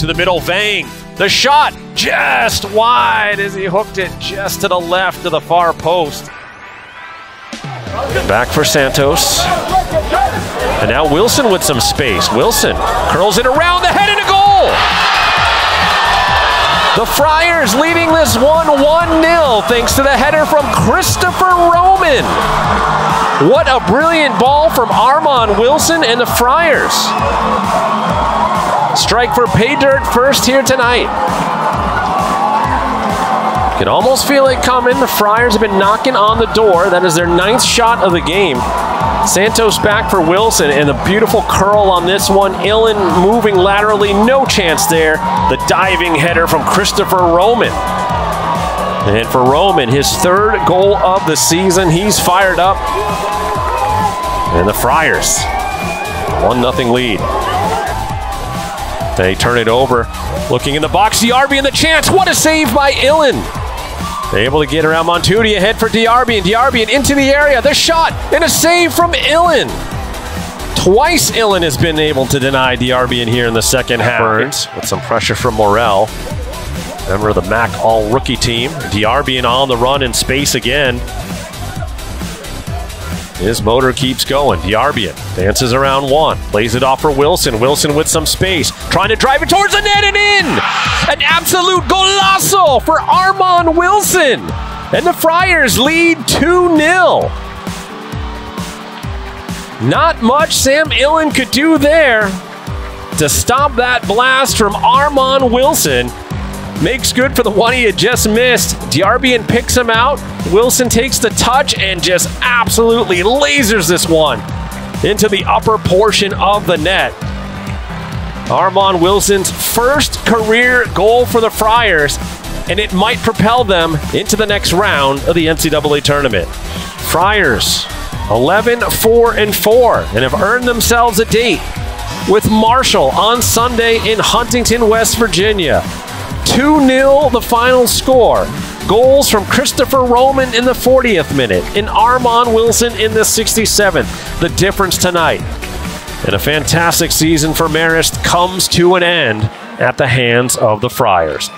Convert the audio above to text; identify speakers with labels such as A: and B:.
A: to the middle, Vang. The shot just wide as he hooked it just to the left of the far post. Back for Santos. And now Wilson with some space. Wilson curls it around the head and a goal. The Friars leading this one 1 0 thanks to the header from Christopher Roman. What a brilliant ball from Armand Wilson and the Friars. Strike for pay dirt first here tonight. Can almost feel it coming. The Friars have been knocking on the door. That is their ninth shot of the game. Santos back for Wilson, and the beautiful curl on this one. Illan moving laterally, no chance there. The diving header from Christopher Roman. And for Roman, his third goal of the season, he's fired up. And the Friars, 1 0 lead. They turn it over. Looking in the box, Diarby in the chance. What a save by. They're able to get around Montuti ahead for Diarby and Diarby into the area. The shot and a save from Illan. Twice Illan has been able to deny Diarby in here in the second half. Burns with some pressure from Morel. Remember the MAC all rookie team. Diarby on the run in space again. His motor keeps going. Diarbian dances around one, plays it off for Wilson. Wilson with some space, trying to drive it towards the net and in. An absolute golazo for Armand Wilson. And the Friars lead 2 0. Not much Sam Illen could do there to stop that blast from Armand Wilson. Makes good for the one he had just missed. Diarbian picks him out. Wilson takes the touch and just absolutely lasers this one into the upper portion of the net. Armand Wilson's first career goal for the Friars, and it might propel them into the next round of the NCAA tournament. Friars 11 4 and 4 and have earned themselves a date with Marshall on Sunday in Huntington, West Virginia. 2 0 the final score. Goals from Christopher Roman in the 40th minute and Armand Wilson in the 67th. The difference tonight. And a fantastic season for Marist comes to an end at the hands of the Friars.